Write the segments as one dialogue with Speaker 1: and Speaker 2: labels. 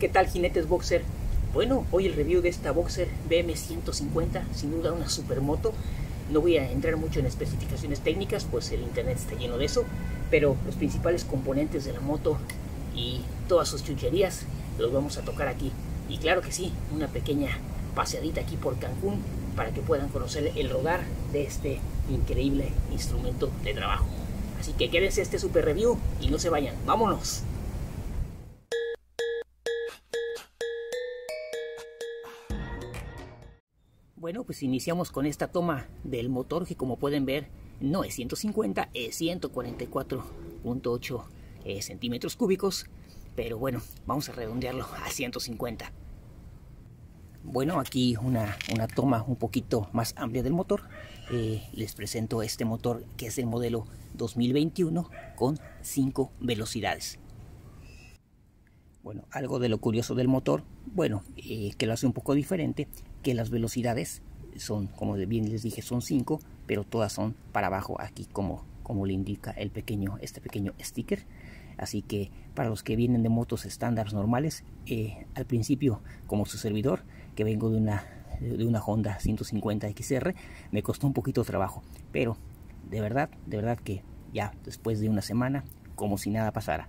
Speaker 1: ¿Qué tal jinetes boxer? Bueno, hoy el review de esta boxer BM150, sin duda una supermoto. No voy a entrar mucho en especificaciones técnicas, pues el internet está lleno de eso, pero los principales componentes de la moto y todas sus chucherías los vamos a tocar aquí. Y claro que sí, una pequeña paseadita aquí por Cancún para que puedan conocer el rodar de este increíble instrumento de trabajo. Así que quédense este super review y no se vayan. ¡Vámonos! Pues iniciamos con esta toma del motor que como pueden ver no es 150, es 144.8 eh, centímetros cúbicos, pero bueno, vamos a redondearlo a 150. Bueno, aquí una, una toma un poquito más amplia del motor. Eh, les presento este motor que es el modelo 2021 con 5 velocidades. Bueno, algo de lo curioso del motor, bueno, eh, que lo hace un poco diferente, que las velocidades son, como bien les dije, son 5, pero todas son para abajo aquí como, como le indica el pequeño, este pequeño sticker. Así que para los que vienen de motos estándares normales, eh, al principio como su servidor, que vengo de una, de una Honda 150 XR, me costó un poquito de trabajo, pero de verdad, de verdad que ya después de una semana, como si nada pasara.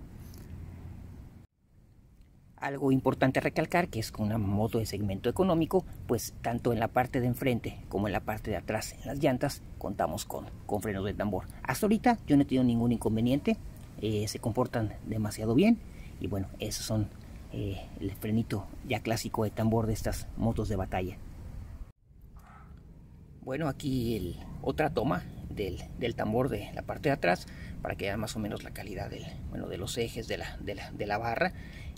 Speaker 1: Algo importante recalcar que es con una moto de segmento económico, pues tanto en la parte de enfrente como en la parte de atrás, en las llantas, contamos con, con frenos de tambor. Hasta ahorita yo no he tenido ningún inconveniente, eh, se comportan demasiado bien y bueno, esos son eh, el frenito ya clásico de tambor de estas motos de batalla. Bueno, aquí otra toma del, del, tambor de la parte de atrás para que vean más o menos la calidad del, bueno, de los ejes de la, de la, de la barra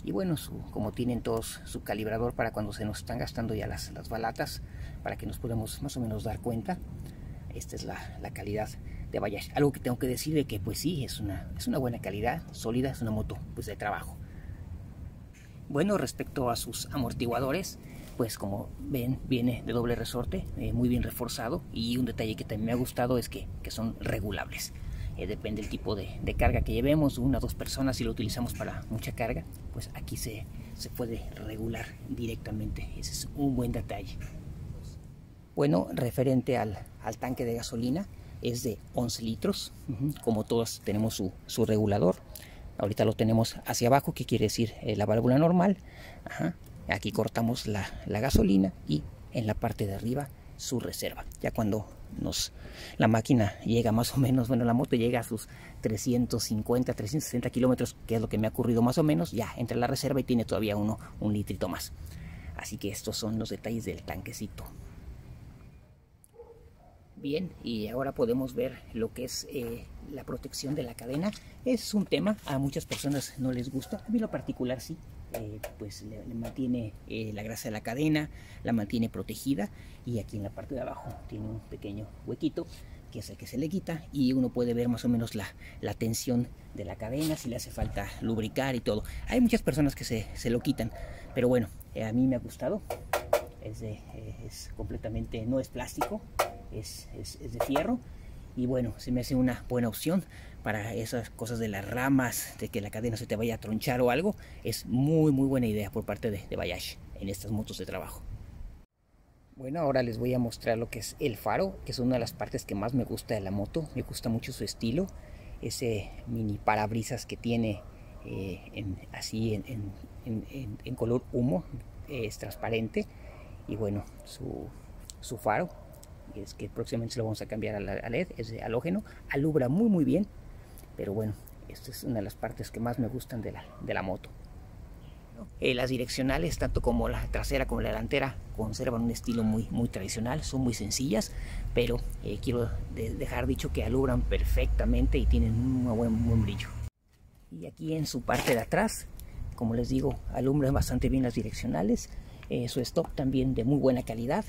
Speaker 1: y bueno, como tienen todos su calibrador para cuando se nos están gastando ya las, las balatas, para que nos podamos más o menos dar cuenta. Esta es la, la calidad de Bayash. Algo que tengo que decir de que pues sí, es una, es una buena calidad, sólida, es una moto pues de trabajo. Bueno, respecto a sus amortiguadores, pues como ven viene de doble resorte, eh, muy bien reforzado y un detalle que también me ha gustado es que, que son regulables. Eh, depende del tipo de, de, carga que llevemos, una o dos personas, si lo utilizamos para mucha carga, pues aquí se, se puede regular directamente. Ese es un buen detalle. Bueno, referente al, al tanque de gasolina, es de 11 litros. Como todos tenemos su, su, regulador. Ahorita lo tenemos hacia abajo, que quiere decir eh, la válvula normal. Ajá. Aquí cortamos la, la, gasolina y en la parte de arriba su reserva. Ya cuando nos la máquina llega más o menos, bueno, la moto llega a sus 350, 360 kilómetros, que es lo que me ha ocurrido más o menos, ya entra la reserva y tiene todavía uno, un litrito más. Así que estos son los detalles del tanquecito. Bien, y ahora podemos ver lo que es eh, la protección de la cadena. Es un tema, a muchas personas no les gusta, a mí lo particular sí, eh, pues le, le mantiene eh, la grasa de la cadena, la mantiene protegida y aquí en la parte de abajo tiene un pequeño huequito que es el que se le quita y uno puede ver más o menos la, la tensión de la cadena, si le hace falta lubricar y todo. Hay muchas personas que se, se lo quitan, pero bueno, eh, a mí me ha gustado, es, es completamente, no es plástico, es, es, es de fierro y bueno, se me hace una buena opción para esas cosas de las ramas, de que la cadena se te vaya a tronchar o algo, es muy muy buena idea por parte de, de Bayash en estas motos de trabajo. Bueno, ahora les voy a mostrar lo que es el faro, que es una de las partes que más me gusta de la moto, me gusta mucho su estilo, ese mini parabrisas que tiene eh, así en, en, color humo, es transparente, y bueno, su, su faro es que próximamente se lo vamos a cambiar a, LED, es de halógeno, alumbra muy muy bien, pero bueno, esta es una de las partes que más me gustan de la, de la moto. Eh, las direccionales, tanto como la trasera como la delantera, conservan un estilo muy, muy tradicional, son muy sencillas, pero eh, quiero de dejar dicho que alumbran perfectamente y tienen un buen, buen brillo. Y aquí en su parte de atrás, como les digo, alumbran bastante bien las direccionales, eh, su stop también de muy buena calidad,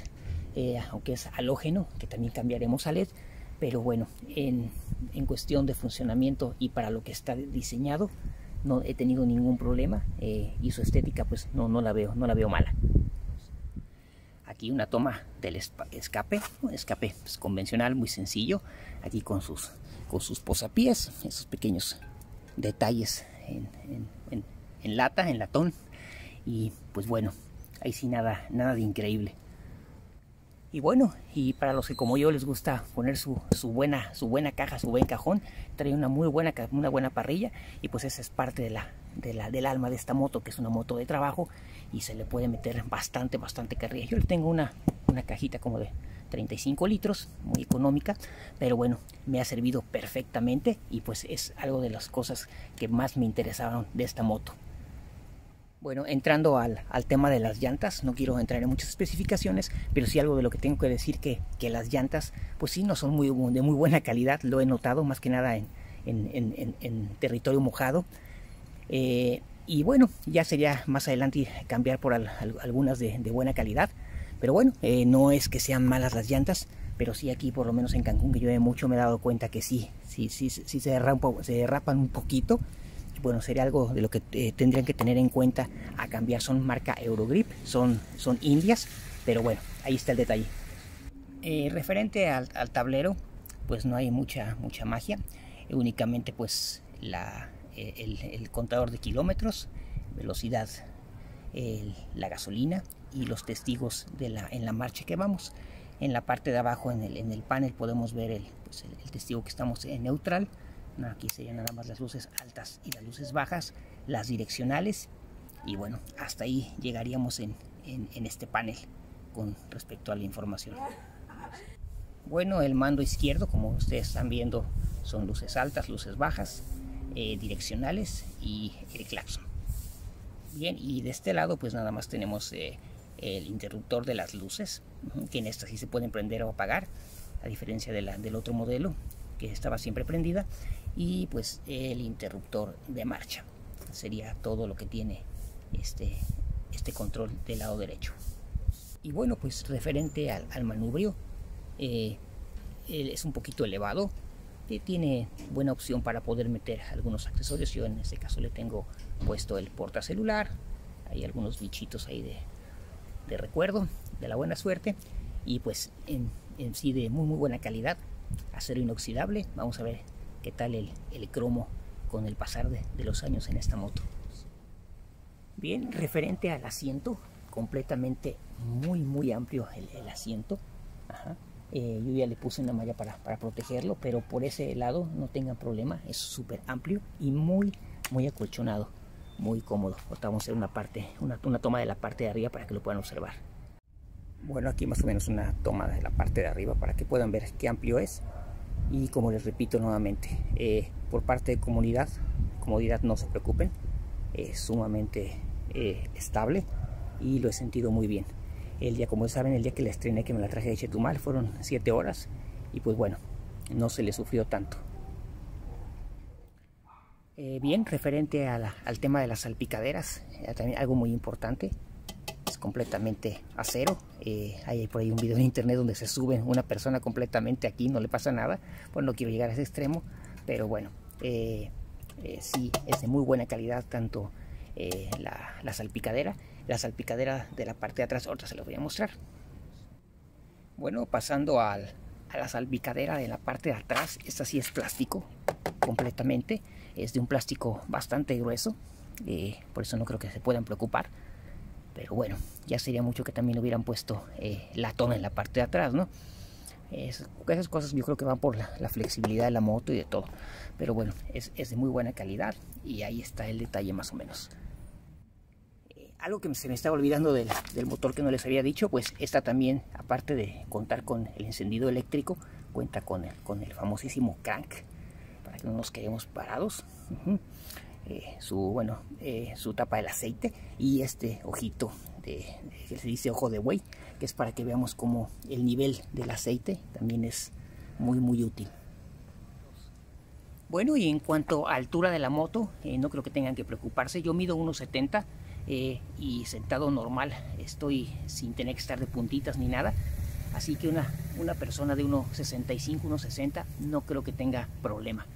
Speaker 1: eh, aunque es halógeno, que también cambiaremos a LED, pero bueno, en, en, cuestión de funcionamiento y para lo que está diseñado, no he tenido ningún problema eh, y su estética pues no, no, la veo, no la veo mala. Aquí una toma del escape, un escape pues, convencional, muy sencillo, aquí con sus, con sus posapiés, esos pequeños detalles en, en, en, lata, en latón, y pues bueno, ahí sí nada, nada de increíble. Y bueno, y para los que como yo les gusta poner su, buena, su buena caja, su buen cajón, trae una muy buena, una buena parrilla y pues esa es parte de la, de la, del alma de esta moto, que es una moto de trabajo y se le puede meter bastante, bastante carrilla. Yo le tengo una, una cajita como de 35 litros, muy económica, pero bueno, me ha servido perfectamente y pues es algo de las cosas que más me interesaron de esta moto. Bueno, entrando al, tema de las llantas, no quiero entrar en muchas especificaciones, pero sí algo de lo que tengo que decir que, que las llantas, pues sí, no son muy, de muy buena calidad, lo he notado más que nada en, en, territorio mojado. Eh, y bueno, ya sería más adelante cambiar por algunas de, buena calidad. Pero bueno, eh, no es que sean malas las llantas, pero sí aquí por lo menos en Cancún que llueve mucho me he dado cuenta que sí, sí, sí, sí se, se derrapan un poquito bueno, sería algo de lo que eh, tendrían que tener en cuenta a cambiar. Son marca Eurogrip, son, son indias, pero bueno, ahí está el detalle. Eh, referente al, tablero, pues no hay mucha, mucha magia, únicamente pues la, eh, el, contador de kilómetros, velocidad, la gasolina y los testigos de la, en la marcha que vamos. En la parte de abajo en el, en el panel podemos ver el, pues el testigo que estamos en neutral, Aquí serían nada más las luces altas y las luces bajas, las direccionales. Y bueno, hasta ahí llegaríamos en, este panel con respecto a la información. Bueno, el mando izquierdo, como ustedes están viendo, son luces altas, luces bajas, eh, direccionales y el claxon. Bien, y de este lado pues nada más tenemos eh, el interruptor de las luces, que en esta sí se pueden prender o apagar, a diferencia de del otro modelo que estaba siempre prendida y pues el interruptor de marcha. Sería todo lo que tiene este, este control del lado derecho. Y bueno pues referente al, manubrio eh, es un poquito elevado que tiene buena opción para poder meter algunos accesorios. Yo en este caso le tengo puesto el porta celular hay algunos bichitos ahí de, de recuerdo de la buena suerte. Y pues en, en sí de muy muy buena calidad acero inoxidable. Vamos a ver qué tal el, cromo con el pasar de, los años en esta moto. Bien, referente al asiento, completamente muy muy amplio el, asiento. Eh, yo ya le puse una malla para, protegerlo, pero por ese lado no tengan problema, es súper amplio y muy muy acolchonado, muy cómodo. Ahorita vamos a hacer una parte, una, una toma de la parte de arriba para que lo puedan observar. Bueno, aquí más o menos una toma de la parte de arriba para que puedan ver qué amplio es y como les repito nuevamente eh, por parte de comunidad comodidad no se preocupen es sumamente eh, estable y lo he sentido muy bien. El día como saben el día que la estrené que me la traje de Chetumal fueron 7 horas y pues bueno no se le sufrió tanto. Eh, bien referente al tema de las salpicaderas también algo muy importante completamente acero. Eh, hay por ahí un video en internet donde se sube una persona completamente aquí, no le pasa nada. Pues no quiero llegar a ese extremo, pero bueno, eh, eh, sí, es de muy buena calidad tanto la, salpicadera. La salpicadera de la parte de atrás, ahorita se lo voy a mostrar. Bueno, pasando a la salpicadera de la parte de atrás, esta sí es plástico completamente. Es de un plástico bastante grueso, por eso no creo que se puedan preocupar pero bueno, ya sería mucho que también hubieran puesto eh, latón en la parte de atrás, ¿no? esas cosas yo creo que van por la, flexibilidad de la moto y de todo. Pero bueno, es, de muy buena calidad y ahí está el detalle más o menos. Eh, algo que se me estaba olvidando del, motor que no les había dicho, pues esta también, aparte de contar con el encendido eléctrico, cuenta con el, con el famosísimo crank, para que no nos quedemos parados. Eh, su bueno eh, su tapa del aceite y este ojito de, que se dice ojo de buey que es para que veamos como el nivel del aceite también es muy muy útil. Bueno y en cuanto a altura de la moto eh, no creo que tengan que preocuparse. Yo mido 1.70 y sentado normal estoy sin tener que estar de puntitas ni nada. Así que una, una persona de 1.65 1.60 no creo que tenga problema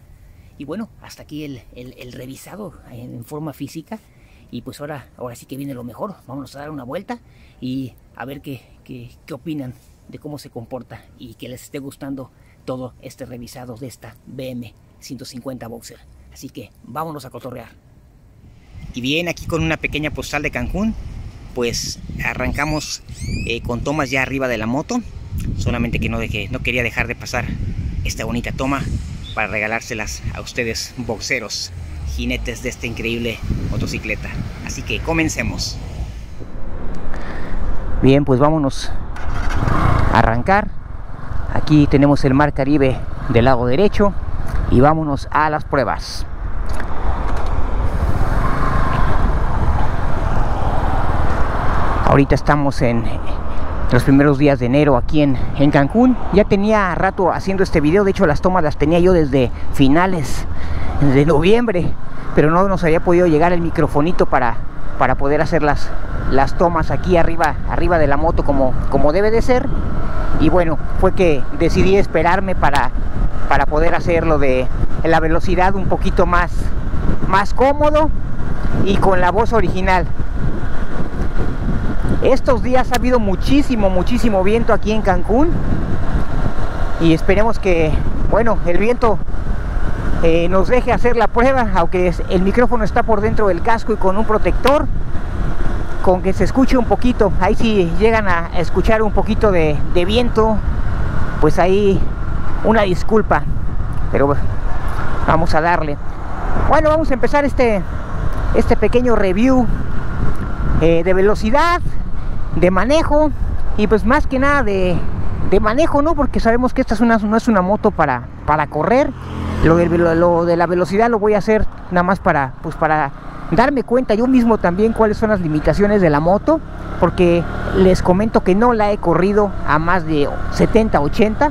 Speaker 1: y bueno, hasta aquí el, revisado en, forma física. Y pues ahora, ahora sí que viene lo mejor. Vamos a dar una vuelta y a ver qué opinan de cómo se comporta y que les esté gustando todo este revisado de esta BM 150 Boxer. Así que vámonos a cotorrear.
Speaker 2: Y bien, aquí con una pequeña postal de Cancún, pues arrancamos eh, con tomas ya arriba de la moto. Solamente que no, dejé, no quería dejar de pasar esta bonita toma para regalárselas a ustedes boxeros, jinetes de esta increíble motocicleta. Así que comencemos. Bien, pues vámonos a arrancar. Aquí tenemos el mar Caribe del lado derecho y vámonos a las pruebas. Ahorita estamos en los primeros días de enero aquí en, en, Cancún. Ya tenía rato haciendo este video, de hecho las tomas las tenía yo desde finales de noviembre, pero no nos había podido llegar el microfonito para, para poder hacer las, las tomas aquí arriba, arriba de la moto como, como debe de ser. Y bueno, fue que decidí esperarme para, para poder hacerlo de la velocidad un poquito más, más cómodo y con la voz original. Estos días ha habido muchísimo, muchísimo viento aquí en Cancún. Y esperemos que, bueno, el viento eh, nos deje hacer la prueba, aunque el micrófono está por dentro del casco y con un protector, con que se escuche un poquito. Ahí si llegan a escuchar un poquito de, viento, pues ahí una disculpa, pero vamos a darle. Bueno, vamos a empezar este, este pequeño review eh, de velocidad, de manejo y pues más que nada de, de manejo, ¿no? Porque sabemos que esta es una, no es una moto para, para correr. Lo de, de la velocidad lo voy a hacer nada más para, pues para darme cuenta yo mismo también cuáles son las limitaciones de la moto, porque les comento que no la he corrido a más de 70, 80,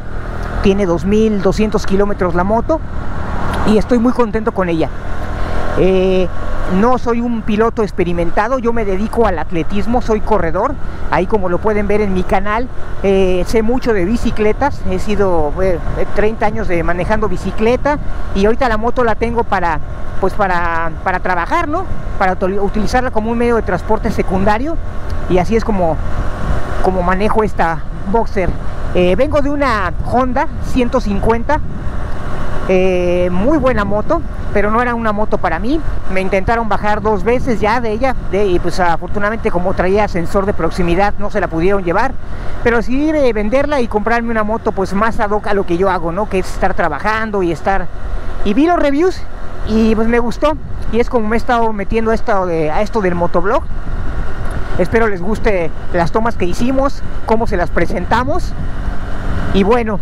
Speaker 2: tiene 2200 kilómetros la moto y estoy muy contento con ella. Eh, no soy un piloto experimentado, yo me dedico al atletismo, soy corredor, ahí como lo pueden ver en mi canal, eh, sé mucho de bicicletas, he sido 30 años de manejando bicicleta y ahorita la moto la tengo para, pues para, para trabajar, ¿no? Para utilizarla como un medio de transporte secundario y así es como, como manejo esta Boxer. Eh, vengo de una Honda 150, eh, muy buena moto, pero no era una moto para mí. Me intentaron bajar dos veces ya de ella y pues afortunadamente como traía sensor de proximidad no se la pudieron llevar. Pero decidí venderla y comprarme una moto pues más ad hoc a lo que yo hago, ¿no? Que es estar trabajando y estar... Y vi los reviews y pues me gustó. Y es como me he estado metiendo a esto, de, a esto del motoblog. Espero les guste las tomas que hicimos, cómo se las presentamos. Y bueno,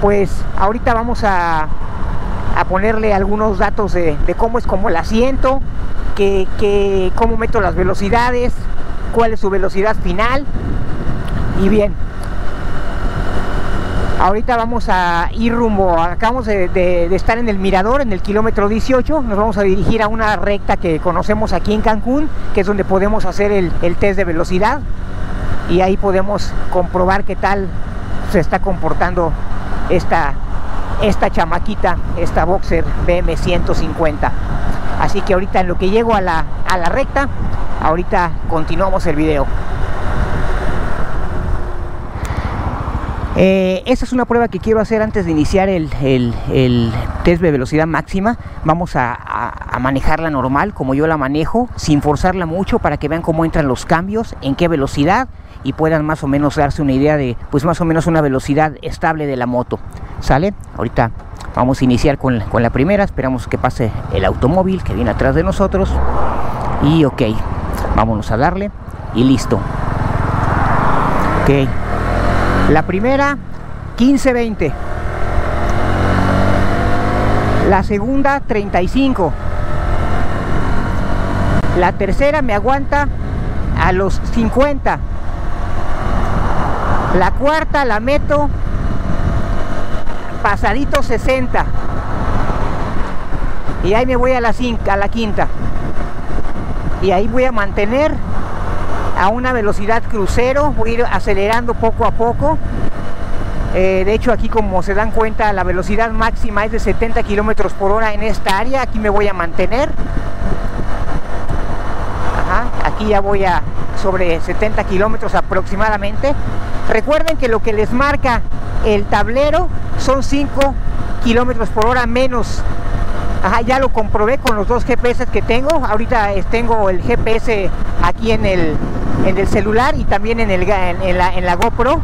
Speaker 2: pues ahorita vamos a a ponerle algunos datos de, cómo es como el asiento, que, cómo meto las velocidades, cuál es su velocidad final. Y bien, ahorita vamos a ir rumbo, acabamos de, estar en el mirador, en el kilómetro 18, nos vamos a dirigir a una recta que conocemos aquí en Cancún, que es donde podemos hacer el, el test de velocidad y ahí podemos comprobar qué tal se está comportando esta, esta chamaquita, esta Boxer BM 150. Así que ahorita en lo que llego a la, a la recta, ahorita continuamos el video. Eh, esta es una prueba que quiero hacer antes de iniciar el, test de velocidad máxima. Vamos a, a, manejarla normal, como yo la manejo, sin forzarla mucho para que vean cómo entran los cambios, en qué velocidad y puedan más o menos darse una idea de, pues más o menos una velocidad estable de la moto. ¿Sale? Ahorita vamos a iniciar con, con la primera, esperamos que pase el automóvil que viene atrás de nosotros. Y ok, vámonos a darle y listo. Ok, la primera 15-20. La segunda 35. La tercera me aguanta a los 50. La cuarta la meto pasadito 60 y ahí me voy a la, a la quinta y ahí voy a mantener a una velocidad crucero voy a ir acelerando poco a poco. Eh, de hecho aquí como se dan cuenta la velocidad máxima es de 70 kilómetros por hora en esta área. Aquí me voy a mantener. Aquí ya voy a sobre 70 kilómetros aproximadamente. Recuerden que lo que les marca el tablero son 5 kilómetros por hora menos. Ya lo comprobé con los dos GPS que tengo. Ahorita tengo el GPS aquí en el, en el celular y también en, el, en, la, en la GoPro.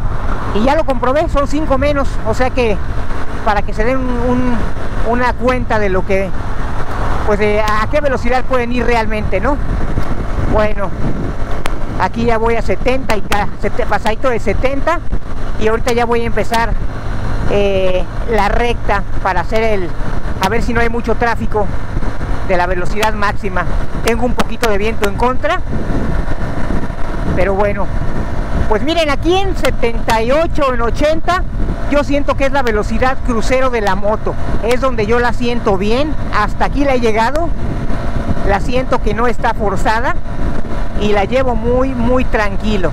Speaker 2: Y ya lo comprobé, son 5 menos. O sea que para que se den una cuenta de lo que, pues de a qué velocidad pueden ir realmente, ¿no? Bueno, aquí ya voy a 70 y pasadito de 70 y ahorita ya voy a empezar eh, la recta para hacer el, a ver si no hay mucho tráfico de la velocidad máxima. Tengo un poquito de viento en contra, pero bueno, pues miren aquí en 78, en 80, yo siento que es la velocidad crucero de la moto. Es donde yo la siento bien. Hasta aquí la he llegado. La siento que no está forzada y la llevo muy, muy tranquilo.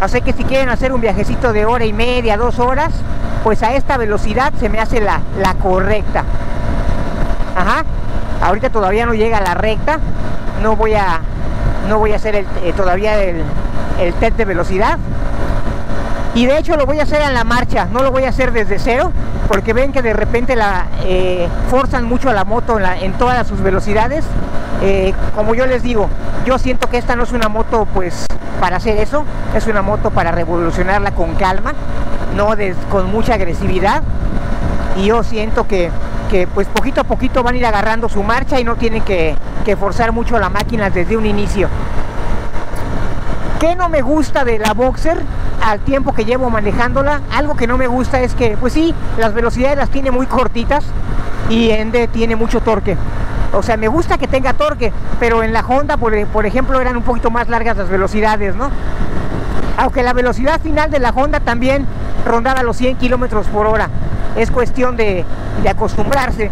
Speaker 2: Así que si quieren hacer un viajecito de hora y media, dos horas, pues a esta velocidad se me hace la, la correcta. Ajá. Ahorita todavía no llega a la recta. No voy a, no voy a hacer el, eh, todavía el, test de velocidad. Y de hecho lo voy a hacer en la marcha, no lo voy a hacer desde cero, porque ven que de repente la eh, forzan mucho a la moto en, todas sus velocidades. Eh, como yo les digo, yo siento que esta no es una moto pues para hacer eso, es una moto para revolucionarla con calma, no con mucha agresividad. Y yo siento que, pues poquito a poquito van a ir agarrando su marcha y no tienen que, que forzar mucho la máquina desde un inicio. ¿Qué no me gusta de la Boxer al tiempo que llevo manejándola? Algo que no me gusta es que, pues sí, las velocidades las tiene muy cortitas y Ende tiene mucho torque. O sea, me gusta que tenga torque, pero en la Honda, por, ejemplo, eran un poquito más largas las velocidades, ¿no? Aunque la velocidad final de la Honda también rondaba los 100 kilómetros por hora. Es cuestión de, acostumbrarse.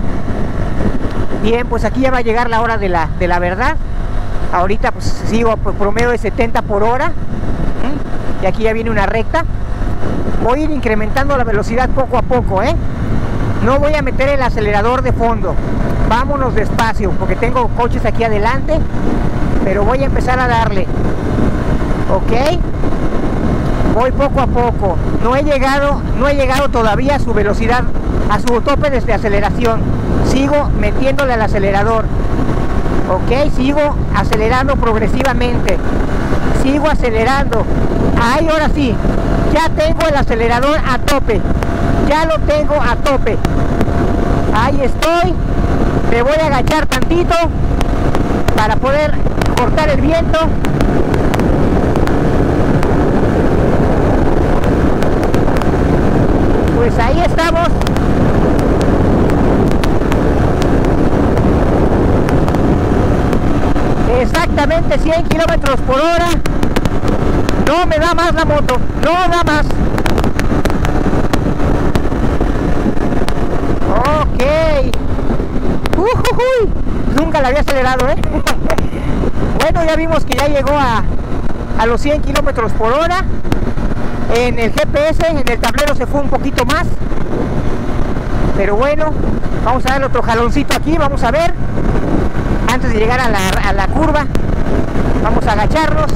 Speaker 2: Bien, pues aquí ya va a llegar la hora de la, de la verdad. Ahorita pues sigo por promedio de 70 por hora y aquí ya viene una recta. Voy a ir incrementando la velocidad poco a poco ¿eh? no voy a meter el acelerador de fondo. Vámonos despacio porque tengo coches aquí adelante pero voy a empezar a darle ok voy poco a poco. No he llegado no he llegado todavía a su velocidad a su tope desde aceleración. Sigo metiéndole al acelerador. Ok sigo acelerando progresivamente. Sigo acelerando. Ahí ahora sí ya tengo el acelerador a tope. Ya lo tengo a tope. Ahí estoy. Me voy a agachar tantito para poder cortar el viento pues ahí estamos. Exactamente 100 kilómetros por hora. No me da más la moto no da más. Ok. Nunca la había acelerado ¿eh? bueno ya vimos que ya llegó a, a los 100 kilómetros por hora en el GPS en el tablero se fue un poquito más. Pero bueno vamos a dar otro jaloncito aquí vamos a ver. Antes de llegar a la, curva vamos a agacharnos.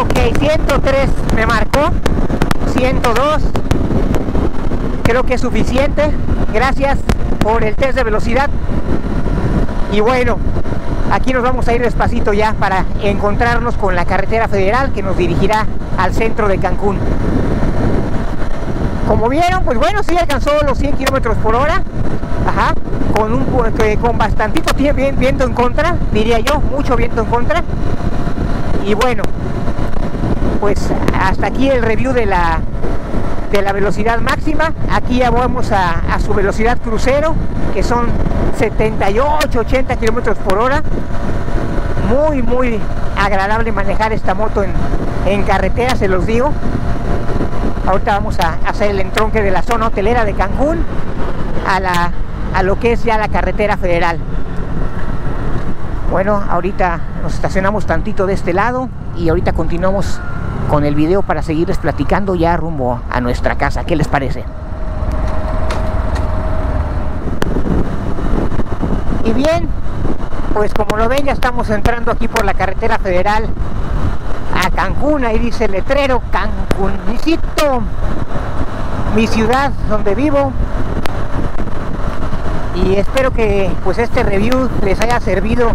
Speaker 2: Ok 103 me marcó 102 creo que es suficiente gracias por el test de velocidad y bueno Aquí nos vamos a ir despacito ya para encontrarnos con la carretera federal que nos dirigirá al centro de Cancún. Como vieron, pues bueno, sí alcanzó los 100 kilómetros por hora. Ajá, con, un, con bastantito viento en contra, diría yo, mucho viento en contra. Y bueno, pues hasta aquí el review de la, de la velocidad máxima. Aquí ya vamos a, su velocidad crucero, que son 78, 80 kilómetros por hora. Muy, muy agradable manejar esta moto en, carretera, se los digo. Ahorita vamos a hacer el entronque de la zona hotelera de Cancún a, a lo que es ya la carretera federal. Bueno, ahorita nos estacionamos tantito de este lado y ahorita continuamos con el video para seguirles platicando ya rumbo a nuestra casa. ¿Qué les parece? Y bien, pues como lo ven ya estamos entrando aquí por la carretera federal a Cancún, ahí dice el letrero Cancún, mi ciudad donde vivo y espero que pues este review les haya servido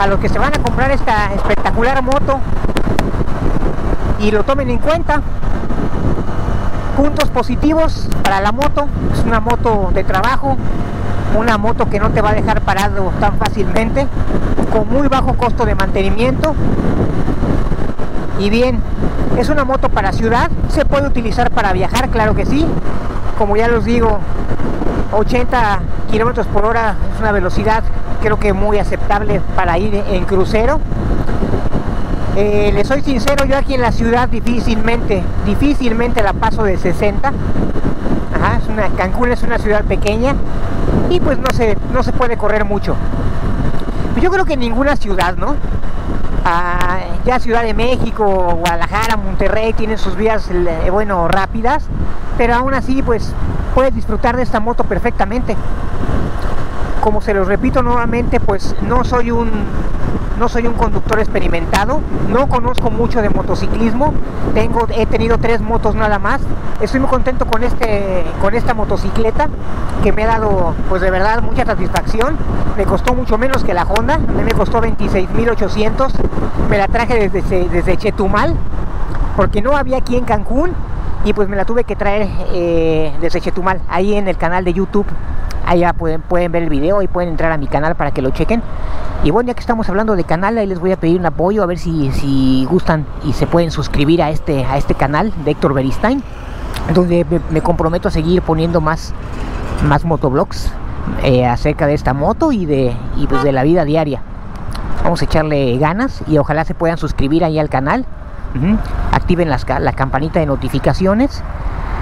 Speaker 2: a los que se van a comprar esta espectacular moto y lo tomen en cuenta. Puntos positivos para la moto es una moto de trabajo una moto que no te va a dejar parado tan fácilmente con muy bajo costo de mantenimiento. Y bien es una moto para ciudad se puede utilizar para viajar claro que sí. Como ya los digo 80 kilómetros por hora es una velocidad creo que muy aceptable para ir en crucero eh, les soy sincero yo aquí en la ciudad difícilmente difícilmente la paso de 60 Ajá, es una, Cancún es una ciudad pequeña y pues no se, no se puede correr mucho. Yo creo que ninguna ciudad no ah, ya Ciudad de México, Guadalajara, Monterrey tienen sus vías, bueno, rápidas, pero aún así, pues puedes disfrutar de esta moto perfectamente. Como se los repito nuevamente, pues no soy un no soy un conductor experimentado, no conozco mucho de motociclismo, tengo, he tenido tres motos nada más, estoy muy contento con, este, con esta motocicleta que me ha dado pues de verdad mucha satisfacción, me costó mucho menos que la Honda, a mí me costó 26.800, me la traje desde, desde Chetumal, porque no había aquí en Cancún y pues me la tuve que traer eh, desde Chetumal, ahí en el canal de YouTube. Allá pueden, pueden ver el video y pueden entrar a mi canal para que lo chequen. Y bueno, ya que estamos hablando de canal, ahí les voy a pedir un apoyo a ver si, si gustan y se pueden suscribir a este, a este canal de Héctor Beristain, donde me, comprometo a seguir poniendo más, más motoblogs eh, acerca de esta moto y de, y pues de la vida diaria. Vamos a echarle ganas y ojalá se puedan suscribir ahí al canal Activen la campanita de notificaciones.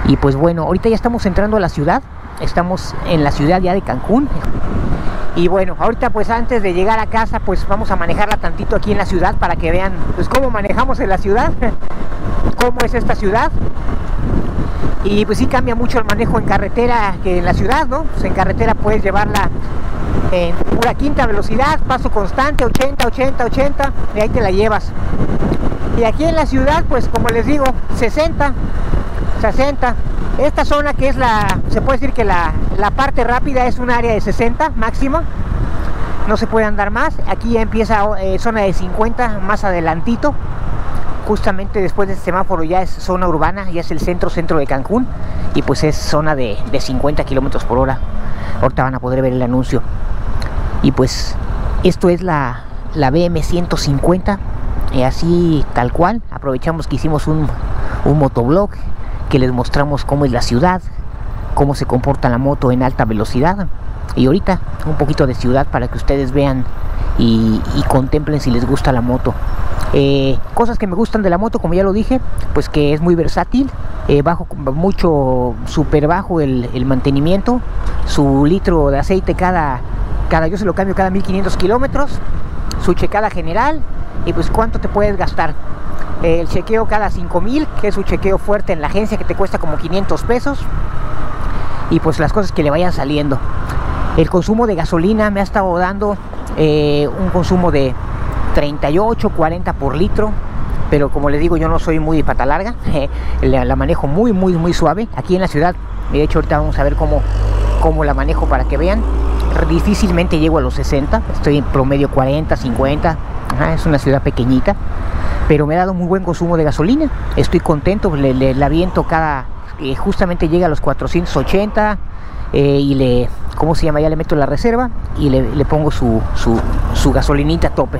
Speaker 2: Y pues bueno, ahorita ya estamos entrando a la ciudad. Estamos en la ciudad ya de Cancún. Y bueno, ahorita pues antes de llegar a casa pues vamos a manejarla tantito aquí en la ciudad para que vean pues cómo manejamos en la ciudad, cómo es esta ciudad. Y pues sí cambia mucho el manejo en carretera que en la ciudad, ¿no? Pues en carretera puedes llevarla en pura quinta velocidad, paso constante, 80, 80, 80, y ahí te la llevas. Y aquí en la ciudad, pues como les digo, 60, 60. Esta zona que es la, se puede decir que la, parte rápida es un área de 60 máxima. No se puede andar más. Aquí ya empieza eh, zona de 50 más adelantito. Justamente después de este semáforo ya es zona urbana, ya es el centro, centro de Cancún. Y pues es zona de, de 50 kilómetros por hora. Ahorita van a poder ver el anuncio. Y pues esto es la, la BM 150 y así tal cual aprovechamos que hicimos un, un motoblog que les mostramos cómo es la ciudad cómo se comporta la moto en alta velocidad. Y ahorita un poquito de ciudad para que ustedes vean y, contemplen si les gusta la moto. Eh, cosas que me gustan de la moto como ya lo dije pues que es muy versátil eh, bajo mucho super bajo el, el, mantenimiento. Su litro de aceite cada cada yo se lo cambio cada 1500 kilómetros su checada general y pues cuánto te puedes gastar. El chequeo cada 5000, que es un chequeo fuerte en la agencia que te cuesta como 500 pesos. Y pues las cosas que le vayan saliendo. El consumo de gasolina me ha estado dando eh, un consumo de 38, 40 por litro. Pero como les digo, yo no soy muy pata larga. la, manejo muy, muy, muy suave. Aquí en la ciudad, de hecho ahorita vamos a ver cómo, cómo la manejo para que vean. Difícilmente llego a los 60. Estoy en promedio 40, 50 es una ciudad pequeñita, pero me ha dado muy buen consumo de gasolina. Estoy contento, le, le, la aviento cada, eh, justamente llega a los 480 eh, y le, ¿cómo se llama? Ya le meto la reserva y le, pongo su, su, gasolinita a tope.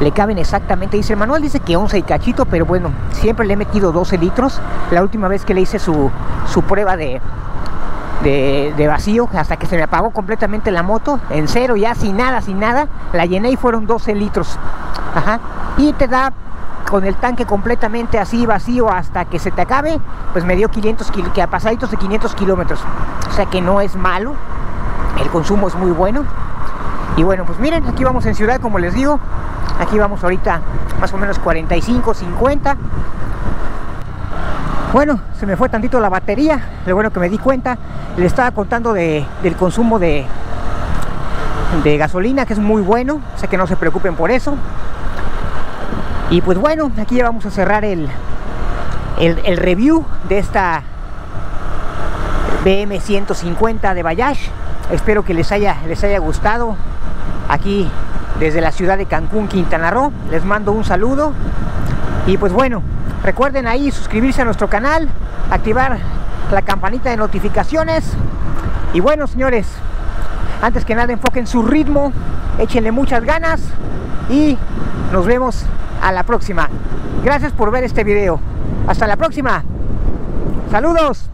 Speaker 2: Le caben exactamente, dice el manual, dice que 11 y cachito, pero bueno, siempre le he metido 12 litros. La última vez que le hice su, su prueba de, de, vacío hasta que se me apagó completamente la moto en cero ya sin nada sin nada la llené y fueron 12 litros Ajá. y te da con el tanque completamente así vacío hasta que se te acabe pues me dio 500 que a pasaditos de 500 kilómetros. O sea que no es malo el consumo es muy bueno. Y bueno pues miren aquí vamos en ciudad como les digo. Aquí vamos ahorita más o menos 45 50 bueno, se me fue tantito la batería, lo bueno que me di cuenta, le estaba contando del consumo de, de gasolina que es muy bueno, sé que no se preocupen por eso. Y pues bueno, aquí ya vamos a cerrar el, el, review de esta BM 150 de Bayash. Espero que les haya, les haya gustado aquí desde la ciudad de Cancún, Quintana Roo. Les mando un saludo. Y pues bueno, recuerden ahí suscribirse a nuestro canal, activar la campanita de notificaciones. Y bueno, señores, antes que nada enfoquen su ritmo, échenle muchas ganas y nos vemos a la próxima. Gracias por ver este video. Hasta la próxima. Saludos.